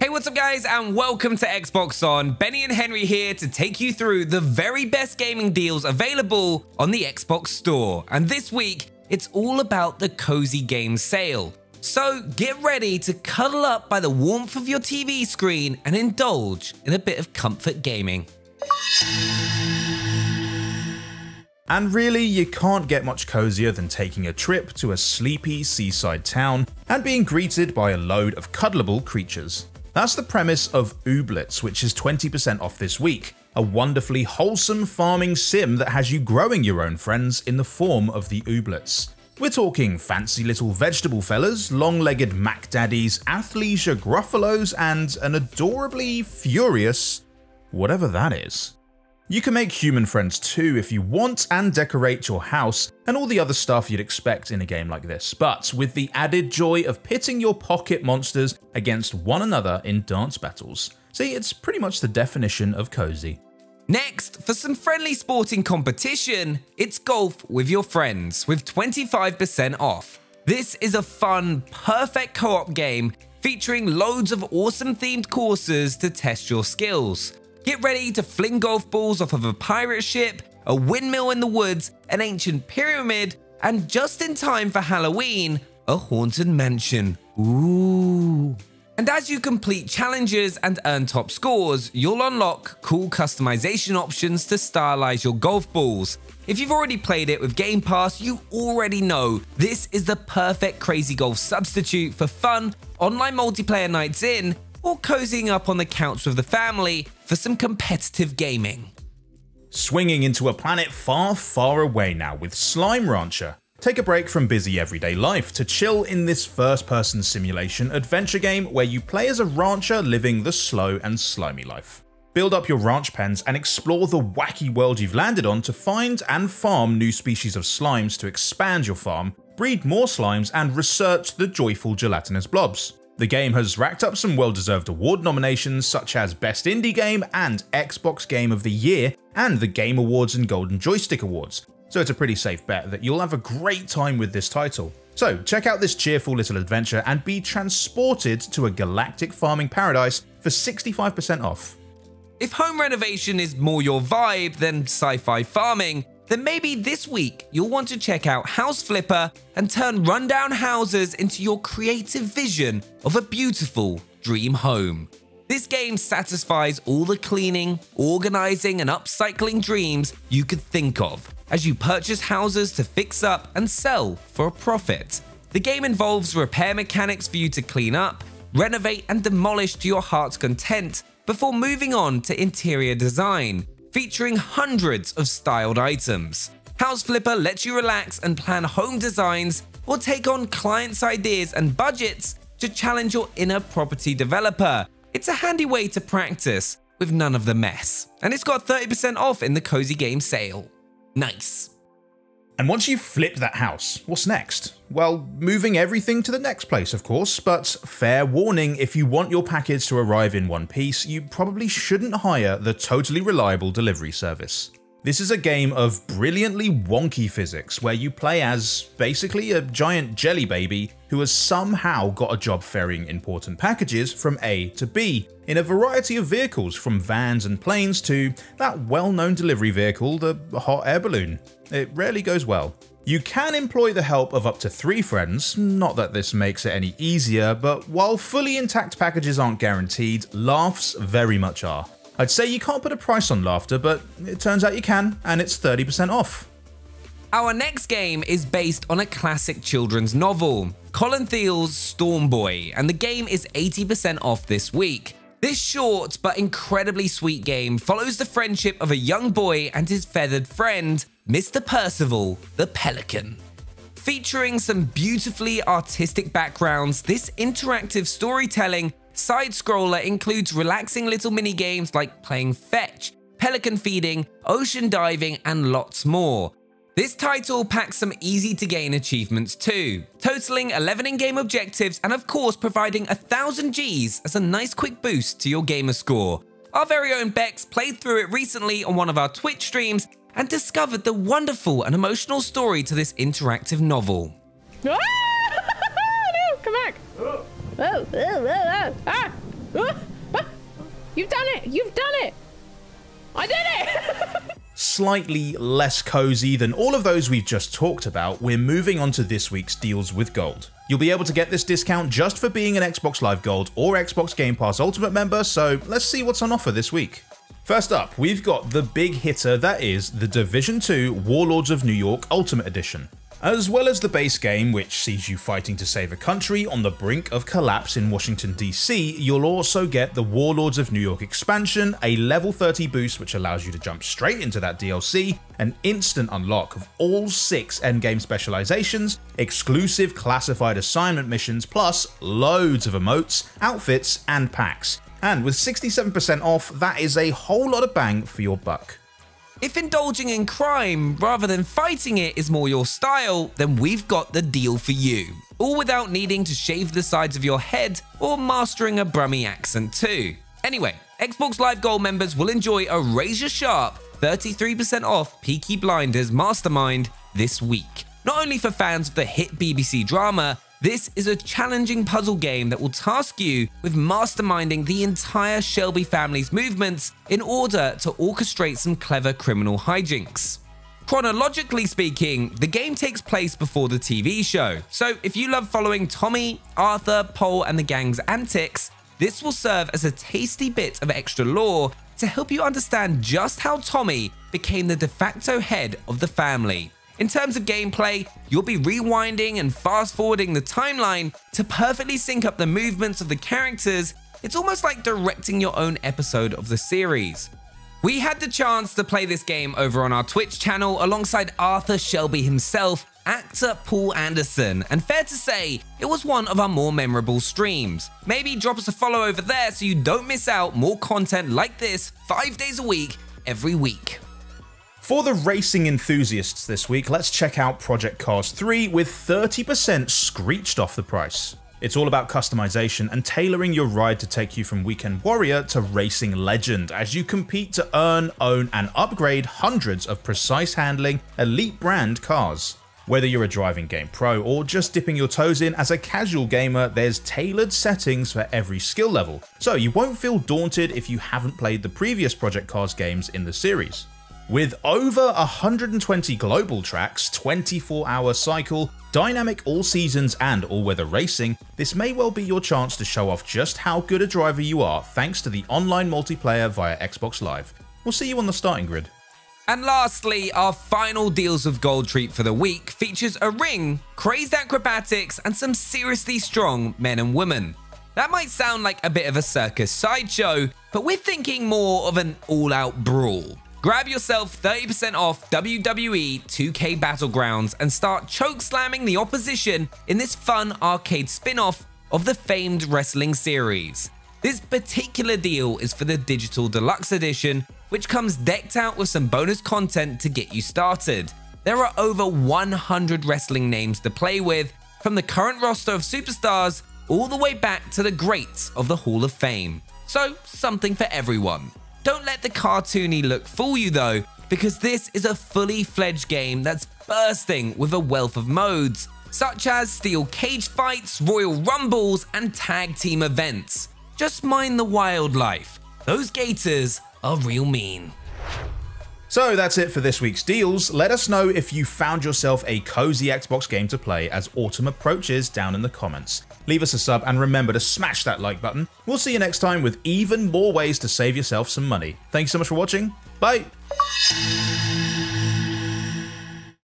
Hey, what's up guys and welcome to Xbox On. Benny and Henry here to take you through the very best gaming deals available on the Xbox Store. And this week, it's all about the Cozy Games sale. So get ready to cuddle up by the warmth of your TV screen and indulge in a bit of comfort gaming. And really, you can't get much cozier than taking a trip to a sleepy seaside town and being greeted by a load of cuddleable creatures. That's the premise of Ooblets, which is 20% off this week, a wonderfully wholesome farming sim that has you growing your own friends in the form of the Ooblets. We're talking fancy little vegetable fellas, long-legged Mac Daddies, athleisure Gruffalos, and an adorably furious whatever that is. You can make human friends too if you want and decorate your house and all the other stuff you'd expect in a game like this, but with the added joy of pitting your pocket monsters against one another in dance battles. See, it's pretty much the definition of cozy. Next, for some friendly sporting competition, it's golf with your friends with 25% off. This is a fun, perfect co-op game featuring loads of awesome themed courses to test your skills. Get ready to fling golf balls off of a pirate ship, a windmill in the woods, an ancient pyramid, and just in time for Halloween, a haunted mansion. Ooh. And as you complete challenges and earn top scores, you'll unlock cool customization options to stylize your golf balls. If you've already played it with Game Pass, you already know this is the perfect crazy golf substitute for fun, online multiplayer nights in, or cozying up on the couch with the family for some competitive gaming. Swinging into a planet far, far away now with Slime Rancher. Take a break from busy everyday life to chill in this first person simulation adventure game where you play as a rancher living the slow and slimy life. Build up your ranch pens and explore the wacky world you've landed on to find and farm new species of slimes to expand your farm, breed more slimes, and research the joyful gelatinous blobs. The game has racked up some well deserved award nominations such as Best Indie Game and Xbox Game of the Year, and the Game Awards and Golden Joystick Awards, so it's a pretty safe bet that you'll have a great time with this title. So check out this cheerful little adventure and be transported to a galactic farming paradise for 65% off. If home renovation is more your vibe than sci-fi farming, then maybe this week you'll want to check out House Flipper and turn rundown houses into your creative vision of a beautiful dream home. This game satisfies all the cleaning, organizing, and upcycling dreams you could think of as you purchase houses to fix up and sell for a profit. The game involves repair mechanics for you to clean up, renovate, and demolish to your heart's content before moving on to interior design, featuring hundreds of styled items. House Flipper lets you relax and plan home designs or take on clients' ideas and budgets to challenge your inner property developer it's a handy way to practice with none of the mess. And it's got 30% off in the Cozy Game sale. Nice. And once you've flipped that house, what's next? Well, moving everything to the next place, of course, but fair warning if you want your package to arrive in one piece, you probably shouldn't hire the totally reliable delivery service. This is a game of brilliantly wonky physics where you play as basically a giant jelly baby who has somehow got a job ferrying important packages from A to B in a variety of vehicles from vans and planes to that well-known delivery vehicle, the hot air balloon. It rarely goes well. You can employ the help of up to three friends, not that this makes it any easier, but while fully intact packages aren't guaranteed, laughs very much are. I'd say you can't put a price on laughter, but it turns out you can, and it's 30% off. Our next game is based on a classic children's novel, Colin Thiele's Storm Boy, and the game is 80% off this week. This short but incredibly sweet game follows the friendship of a young boy and his feathered friend, Mr. Percival the Pelican. Featuring some beautifully artistic backgrounds, this interactive storytelling Side scroller includes relaxing little mini games like playing fetch, pelican feeding, ocean diving, and lots more. This title packs some easy to gain achievements too, totaling 11 in-game objectives and of course providing 1000 Gs as a nice quick boost to your gamer score. Our very own Bex played through it recently on one of our Twitch streams and discovered the wonderful and emotional story to this interactive novel. Ah! Oh, oh, oh, oh, ah! You've done it! You've done it! I did it! Slightly less cozy than all of those we've just talked about, we're moving on to this week's deals with gold. You'll be able to get this discount just for being an Xbox Live Gold or Xbox Game Pass Ultimate member, so let's see what's on offer this week. First up, we've got the big hitter that is the Division 2 Warlords of New York Ultimate Edition. As well as the base game, which sees you fighting to save a country on the brink of collapse in Washington DC, you'll also get the Warlords of New York expansion, a level 30 boost which allows you to jump straight into that DLC, an instant unlock of all 6 endgame specializations, exclusive classified assignment missions, plus loads of emotes, outfits, and packs. And with 67% off, that is a whole lot of bang for your buck. If indulging in crime rather than fighting it is more your style, then we've got the deal for you. All without needing to shave the sides of your head or mastering a Brummy accent too. Anyway, Xbox Live Gold members will enjoy a razor sharp 33% off Peaky Blinders Mastermind this week. Not only for fans of the hit BBC drama, this is a challenging puzzle game that will task you with masterminding the entire Shelby family's movements in order to orchestrate some clever criminal hijinks. Chronologically speaking, the game takes place before the TV show, so if you love following Tommy, Arthur, Paul, and the gang's antics, this will serve as a tasty bit of extra lore to help you understand just how Tommy became the de facto head of the family. In terms of gameplay, you'll be rewinding and fast forwarding the timeline to perfectly sync up the movements of the characters. It's almost like directing your own episode of the series. We had the chance to play this game over on our Twitch channel alongside Arthur Shelby himself, actor Paul Anderson, and fair to say, it was one of our more memorable streams. Maybe drop us a follow over there so you don't miss out more content like this five days a week, every week. For the racing enthusiasts this week, let's check out Project Cars 3 with 30% screeched off the price. It's all about customization and tailoring your ride to take you from Weekend Warrior to Racing Legend as you compete to earn, own, and upgrade hundreds of precise handling, elite brand cars. Whether you're a driving game pro or just dipping your toes in as a casual gamer, there's tailored settings for every skill level, so you won't feel daunted if you haven't played the previous Project Cars games in the series. With over 120 global tracks, 24 hour cycle, dynamic all seasons and all weather racing, this may well be your chance to show off just how good a driver you are thanks to the online multiplayer via Xbox Live. We'll see you on the starting grid. And lastly, our final deals of gold treat for the week features a ring, crazed acrobatics, and some seriously strong men and women. That might sound like a bit of a circus sideshow, but we're thinking more of an all out brawl. Grab yourself 30% off WWE 2K Battlegrounds and start choke slamming the opposition in this fun arcade spin off of the famed wrestling series. This particular deal is for the Digital Deluxe Edition, which comes decked out with some bonus content to get you started. There are over 100 wrestling names to play with, from the current roster of superstars all the way back to the greats of the Hall of Fame. So, something for everyone. Don't let the cartoony look fool you though, because this is a fully fledged game that's bursting with a wealth of modes, such as steel cage fights, royal rumbles, and tag team events. Just mind the wildlife. Those gators are real mean. So that's it for this week's deals. Let us know if you found yourself a cozy Xbox game to play as autumn approaches down in the comments. Leave us a sub and remember to smash that like button. We'll see you next time with even more ways to save yourself some money. Thank you so much for watching. Bye!